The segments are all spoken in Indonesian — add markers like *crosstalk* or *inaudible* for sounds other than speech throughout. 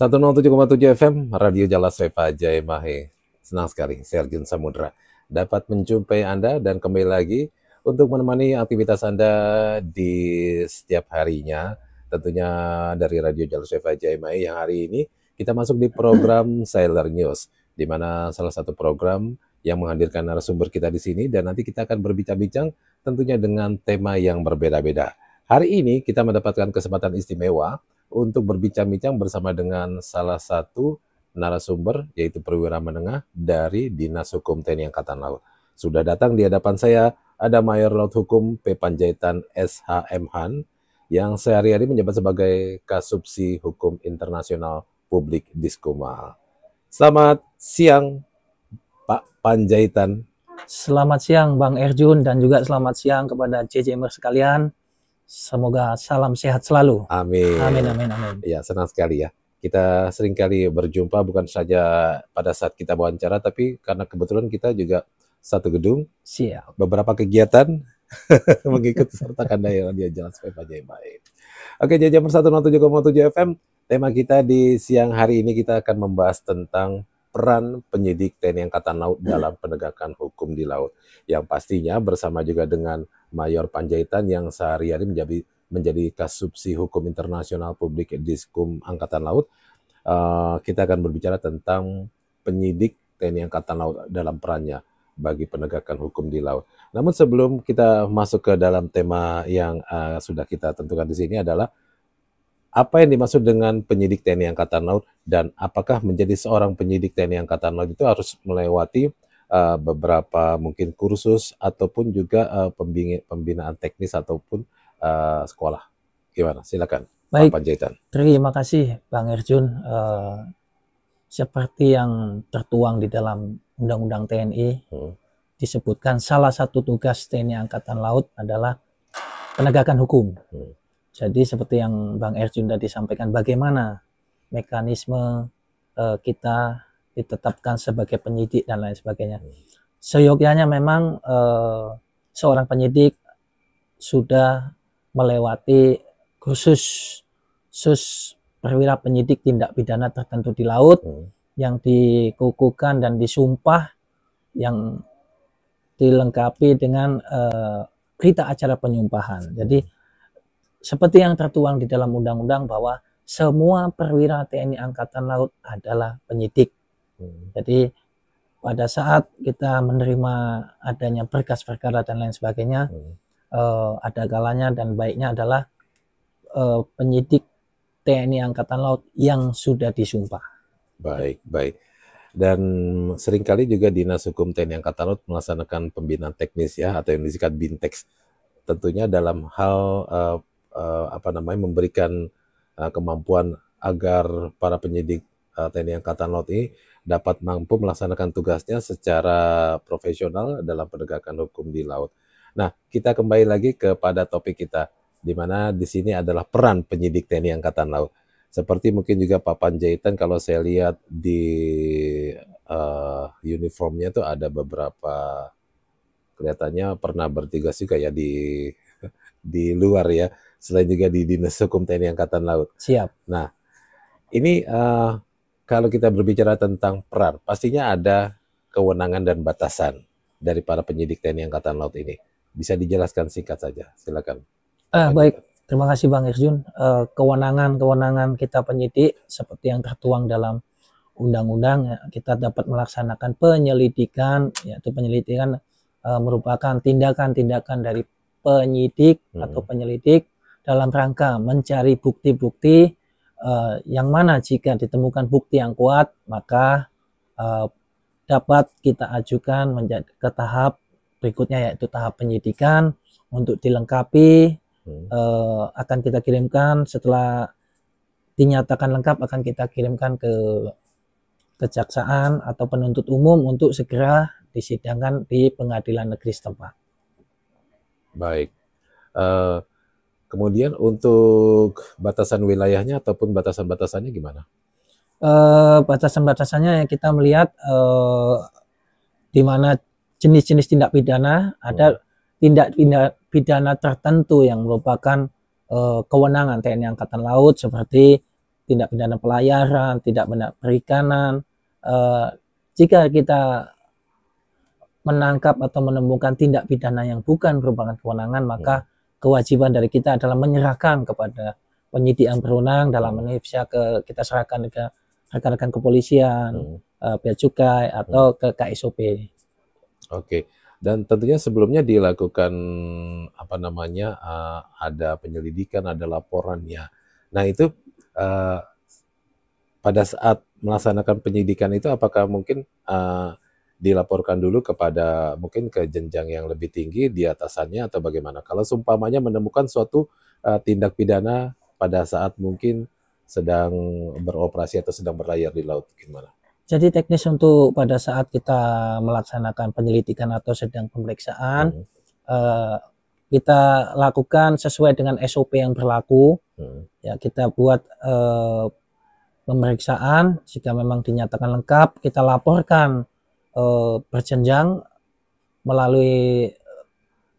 107,7 FM Radio Jala Seva Jaya Mahe. Senang sekali Sergeant Samudra dapat menjumpai Anda dan kembali lagi untuk menemani aktivitas Anda di setiap harinya. Tentunya dari Radio Jala Seva Jaya Mahe yang hari ini kita masuk di program *coughs* Sailor News di mana salah satu program yang menghadirkan narasumber kita di sini dan nanti kita akan berbincang-bincang tentunya dengan tema yang berbeda-beda. Hari ini kita mendapatkan kesempatan istimewa untuk berbincang-bincang bersama dengan salah satu narasumber yaitu perwira menengah dari Dinas Hukum TNI Angkatan Laut. Sudah datang di hadapan saya ada Mayor Laut Hukum P. Panjaitan SHM Han yang sehari-hari menjabat sebagai Kasubsi Hukum Internasional Publik Diskuma. Selamat siang Pak Panjaitan. Selamat siang Bang Erjun dan juga selamat siang kepada JJMer sekalian. Semoga salam sehat selalu. Amin. Amin, amin, amin. Ya, senang sekali ya. Kita sering kali berjumpa bukan saja pada saat kita wawancara, tapi karena kebetulan kita juga satu gedung. Siap. Beberapa kegiatan *laughs* mengikut sertakan daerah dia jelas supaya baik. Oke, Jajam 107,7 FM. Tema kita di siang hari ini kita akan membahas tentang peran penyidik TNI Angkatan Laut dalam penegakan hukum di laut. Yang pastinya bersama juga dengan Mayor Panjaitan yang sehari-hari menjadi menjadi kasubsi hukum internasional publik Diskum Angkatan Laut. Uh, kita akan berbicara tentang penyidik TNI Angkatan Laut dalam perannya bagi penegakan hukum di laut. Namun sebelum kita masuk ke dalam tema yang uh, sudah kita tentukan di sini adalah apa yang dimaksud dengan penyidik TNI Angkatan Laut dan apakah menjadi seorang penyidik TNI Angkatan Laut itu harus melewati uh, beberapa mungkin kursus ataupun juga uh, pembinaan teknis ataupun uh, sekolah. Gimana? Silakan. Baik. Pak Panjaitan. Terima kasih Bang Erjun. Uh, seperti yang tertuang di dalam Undang-Undang TNI hmm. disebutkan salah satu tugas TNI Angkatan Laut adalah penegakan hukum. Hmm jadi seperti yang Bang Erjun tadi sampaikan, bagaimana mekanisme uh, kita ditetapkan sebagai penyidik dan lain sebagainya. Seyogyanya memang uh, seorang penyidik sudah melewati khusus sus perwira penyidik tindak pidana tertentu di laut hmm. yang dikukuhkan dan disumpah yang dilengkapi dengan uh, berita acara penyumpahan. Jadi seperti yang tertuang di dalam undang-undang bahwa semua perwira TNI Angkatan Laut adalah penyidik. Jadi pada saat kita menerima adanya berkas perkara dan lain sebagainya, hmm. uh, ada kalanya dan baiknya adalah uh, penyidik TNI Angkatan Laut yang sudah disumpah. Baik, baik. Dan sering kali juga Dinas Hukum TNI Angkatan Laut melaksanakan pembinaan teknis ya atau yang disingkat BINTEX. Tentunya dalam hal uh, uh, apa namanya memberikan uh, kemampuan agar para penyidik uh, TNI Angkatan Laut ini dapat mampu melaksanakan tugasnya secara profesional dalam penegakan hukum di laut. Nah, kita kembali lagi kepada topik kita, di mana di sini adalah peran penyidik TNI Angkatan Laut. Seperti mungkin juga Pak Panjaitan kalau saya lihat di uh, uniformnya itu ada beberapa kelihatannya pernah bertugas juga ya di *laughs* di luar ya selain juga di Dinas Hukum TNI Angkatan Laut. Siap. Nah, ini uh, kalau kita berbicara tentang peran, pastinya ada kewenangan dan batasan dari para penyidik TNI Angkatan Laut ini. Bisa dijelaskan singkat saja, silakan. Uh, baik, terima kasih Bang Irjun. Uh, kewenangan-kewenangan kita penyidik seperti yang tertuang dalam undang-undang, ya, kita dapat melaksanakan penyelidikan, yaitu penyelidikan uh, merupakan tindakan-tindakan dari penyidik hmm. atau penyelidik dalam rangka mencari bukti-bukti uh, yang mana jika ditemukan bukti yang kuat maka uh, dapat kita ajukan menjadi ke tahap berikutnya yaitu tahap penyidikan untuk dilengkapi hmm. uh, akan kita kirimkan setelah dinyatakan lengkap akan kita kirimkan ke kejaksaan atau penuntut umum untuk segera disidangkan di pengadilan negeri setempat. Baik. Uh, Kemudian untuk batasan wilayahnya ataupun batasan-batasannya gimana? Uh, batasan-batasannya kita melihat uh, di mana jenis-jenis tindak pidana ada hmm. tindak tindak pidana tertentu yang merupakan uh, kewenangan TNI Angkatan Laut seperti tindak pidana pelayaran, tindak pidana perikanan. Uh, jika kita menangkap atau menemukan tindak pidana yang bukan merupakan kewenangan, maka hmm. Kewajiban dari kita adalah menyerahkan kepada penyidik yang berwenang dalam ini bisa ke kita serahkan ke rekan-rekan kepolisian, hmm. uh, bea cukai atau hmm. ke KSOP. Oke. Dan tentunya sebelumnya dilakukan apa namanya uh, ada penyelidikan, ada laporannya. Nah itu uh, pada saat melaksanakan penyidikan itu apakah mungkin uh, dilaporkan dulu kepada mungkin ke jenjang yang lebih tinggi di atasannya atau bagaimana? Kalau seumpamanya menemukan suatu uh, tindak pidana pada saat mungkin sedang beroperasi atau sedang berlayar di laut, gimana? Jadi teknis untuk pada saat kita melaksanakan penyelidikan atau sedang pemeriksaan, hmm. uh, kita lakukan sesuai dengan SOP yang berlaku. Hmm. Ya kita buat uh, pemeriksaan, jika memang dinyatakan lengkap, kita laporkan uh, berjenjang melalui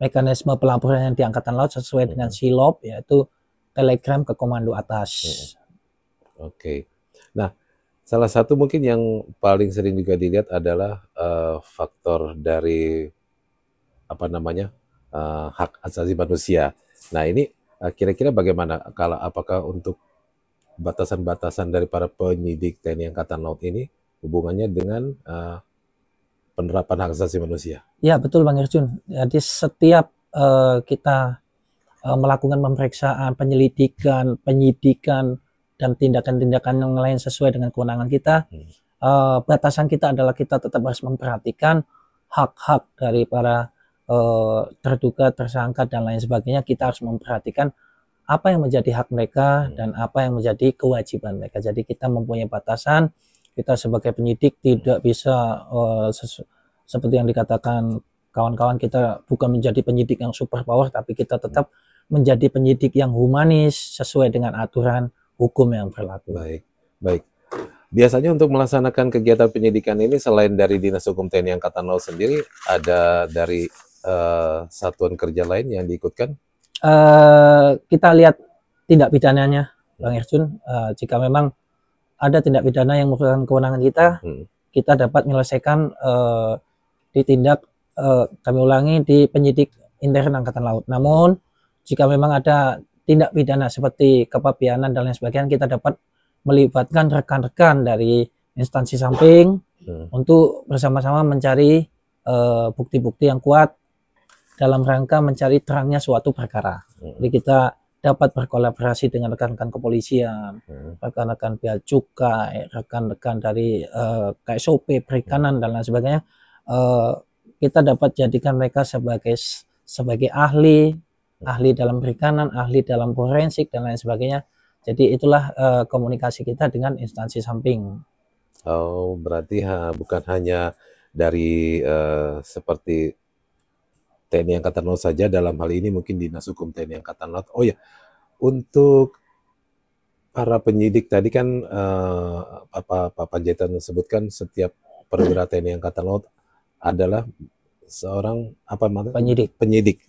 mekanisme pelaporan yang di Angkatan Laut sesuai hmm. dengan SILOP yaitu telegram ke komando atas. Hmm. Oke. Okay. Nah, salah satu mungkin yang paling sering juga dilihat adalah uh, faktor dari apa namanya uh, hak asasi manusia. Nah, ini kira-kira uh, bagaimana kalau apakah untuk batasan-batasan dari para penyidik TNI Angkatan Laut ini hubungannya dengan uh, penerapan hak asasi manusia. Ya betul Bang Irjun. Jadi setiap uh, kita uh, melakukan pemeriksaan, penyelidikan, penyidikan dan tindakan-tindakan yang lain sesuai dengan kewenangan kita, hmm. uh, batasan kita adalah kita tetap harus memperhatikan hak-hak dari para uh, terduga, tersangka dan lain sebagainya. Kita harus memperhatikan apa yang menjadi hak mereka hmm. dan apa yang menjadi kewajiban mereka. Jadi kita mempunyai batasan kita sebagai penyidik tidak bisa uh, seperti yang dikatakan kawan-kawan kita bukan menjadi penyidik yang super power tapi kita tetap menjadi penyidik yang humanis sesuai dengan aturan hukum yang berlaku. Baik, baik. Biasanya untuk melaksanakan kegiatan penyidikan ini selain dari Dinas Hukum TNI Angkatan Laut sendiri, ada dari uh, satuan kerja lain yang diikutkan? Uh, kita lihat tindak pidananya, Bang Irjun. Uh, jika memang ada tindak pidana yang merupakan kewenangan kita, hmm. kita dapat menyelesaikan uh, ditindak uh, kami ulangi di penyidik intern angkatan laut. Namun jika memang ada tindak pidana seperti kepabianan dan lain sebagainya, kita dapat melibatkan rekan-rekan dari instansi samping hmm. untuk bersama-sama mencari eh, bukti-bukti uh, yang kuat dalam rangka mencari terangnya suatu perkara. Hmm. Jadi kita dapat berkolaborasi dengan rekan-rekan kepolisian, hmm. rekan-rekan bea cukai, rekan-rekan dari uh, eh, KSOP, perikanan dan lain sebagainya. Uh, kita dapat jadikan mereka sebagai sebagai ahli, ahli dalam perikanan, ahli dalam forensik dan lain sebagainya. Jadi itulah uh, komunikasi kita dengan instansi samping. Oh, berarti ha, bukan hanya dari uh, seperti TNI Angkatan Laut saja dalam hal ini mungkin Dinas Hukum TNI Angkatan Laut. Oh ya, untuk para penyidik tadi kan uh, apa Pak Panjaitan sebutkan setiap perwira TNI Angkatan Laut adalah seorang apa namanya? Penyidik. Penyidik.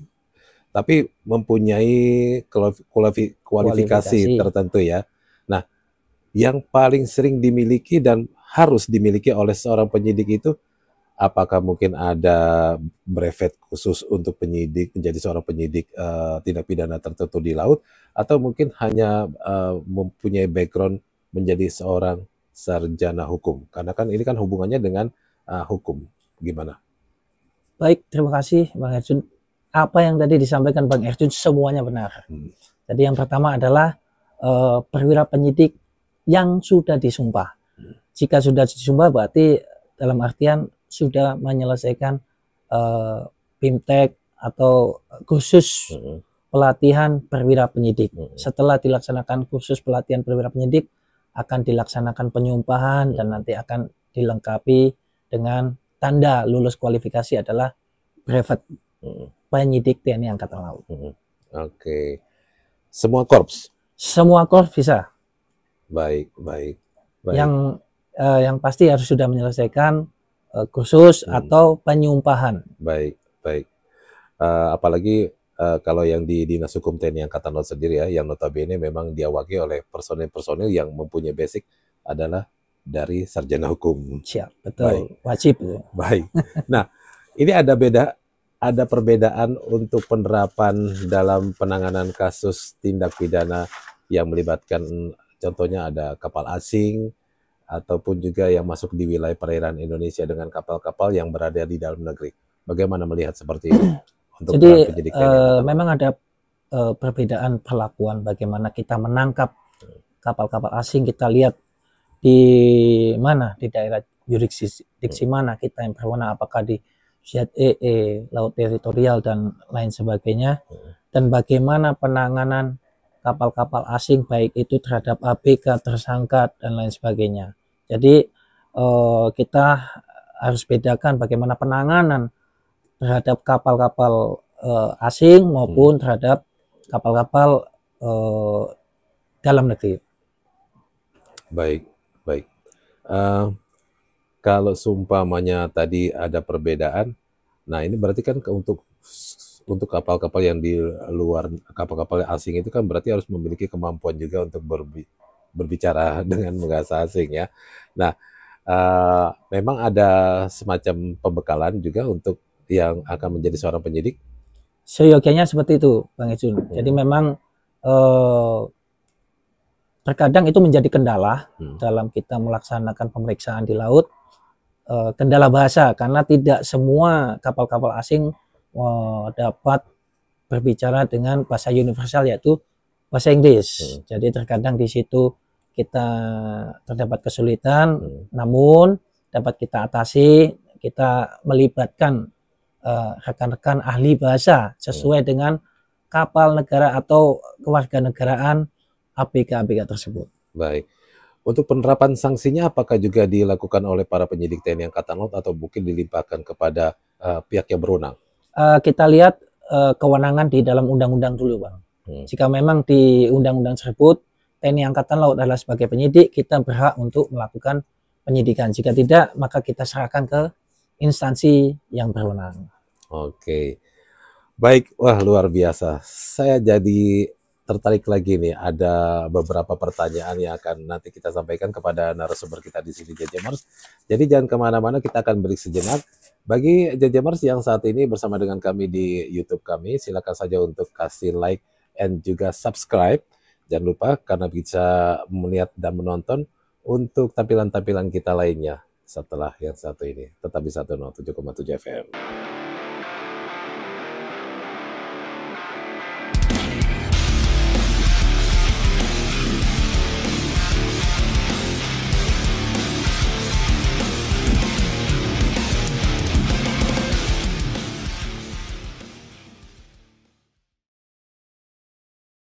Tapi mempunyai kualifikasi, kualifikasi. tertentu ya. Nah, yang paling sering dimiliki dan harus dimiliki oleh seorang penyidik itu apakah mungkin ada brevet khusus untuk penyidik menjadi seorang penyidik uh, tindak pidana tertentu di laut atau mungkin hanya uh, mempunyai background menjadi seorang sarjana hukum? Karena kan ini kan hubungannya dengan uh, hukum gimana? Baik, terima kasih Bang Erjun. Apa yang tadi disampaikan Bang Erjun semuanya benar. Hmm. Jadi yang pertama adalah uh, perwira penyidik yang sudah disumpah. Hmm. Jika sudah disumpah berarti dalam artian sudah menyelesaikan uh, BIMTEK atau khusus hmm. pelatihan perwira penyidik. Hmm. Setelah dilaksanakan khusus pelatihan perwira penyidik, akan dilaksanakan penyumpahan hmm. dan nanti akan dilengkapi dengan tanda lulus kualifikasi adalah brevet hmm. penyidik TNI Angkatan Laut. Hmm. Oke. Okay. Semua korps? Semua korps bisa. Baik, baik. baik. Yang uh, yang pasti harus sudah menyelesaikan uh, khusus hmm. atau penyumpahan. Baik, baik. Uh, apalagi uh, kalau yang di Dinas Hukum TNI Angkatan Laut sendiri ya, yang notabene memang diawaki oleh personil-personil yang mempunyai basic adalah dari sarjana hukum. Siap, betul. Baik. Wajib. *laughs* Baik. Nah, ini ada beda, ada perbedaan untuk penerapan dalam penanganan kasus tindak pidana yang melibatkan contohnya ada kapal asing ataupun juga yang masuk di wilayah perairan Indonesia dengan kapal-kapal yang berada di dalam negeri. Bagaimana melihat seperti ini? *clears throat* Untuk Jadi uh, memang ada uh, perbedaan perlakuan bagaimana kita menangkap kapal-kapal asing. Kita lihat di mana di daerah yurisdiksi mana kita yang berwenang apakah di ZEE, laut teritorial dan lain sebagainya dan bagaimana penanganan kapal-kapal asing baik itu terhadap ABK, tersangka dan lain sebagainya. Jadi eh, kita harus bedakan bagaimana penanganan terhadap kapal-kapal eh, asing maupun terhadap kapal-kapal eh, dalam negeri. Baik. Baik. Uh, kalau sumpamanya tadi ada perbedaan, nah ini berarti kan untuk untuk kapal-kapal yang di luar kapal-kapal asing itu kan berarti harus memiliki kemampuan juga untuk berbi, berbicara *laughs* dengan bahasa asing ya. Nah, uh, memang ada semacam pembekalan juga untuk yang akan menjadi seorang penyidik. Seyogianya seperti itu, Bang Ijun. Hmm. Jadi memang uh, terkadang itu menjadi kendala hmm. dalam kita melaksanakan pemeriksaan di laut uh, kendala bahasa karena tidak semua kapal-kapal asing uh, dapat berbicara dengan bahasa universal yaitu bahasa Inggris. Hmm. Jadi terkadang di situ kita terdapat kesulitan, hmm. namun dapat kita atasi. Kita melibatkan eh, rekan-rekan uh, ahli bahasa sesuai hmm. dengan kapal negara atau kewarganegaraan APK-APK tersebut. Baik. Untuk penerapan sanksinya apakah juga dilakukan oleh para penyidik TNI Angkatan Laut atau mungkin dilimpahkan kepada uh, pihak yang berwenang? Uh, kita lihat uh, kewenangan di dalam undang-undang dulu, Bang. Hmm. Jika memang di undang-undang tersebut TNI Angkatan Laut adalah sebagai penyidik, kita berhak untuk melakukan penyidikan. Jika tidak, maka kita serahkan ke instansi yang berwenang. Oke. Baik, wah luar biasa. Saya jadi tertarik lagi nih ada beberapa pertanyaan yang akan nanti kita sampaikan kepada narasumber kita di sini Jajamers. Jadi jangan ke mana-mana kita akan beri sejenak. Bagi Jajamers yang saat ini bersama dengan kami di YouTube kami, silakan saja untuk kasih like and juga subscribe. Jangan lupa karena bisa melihat dan menonton untuk tampilan-tampilan kita lainnya setelah yang satu ini. Tetap di 107,7 FM.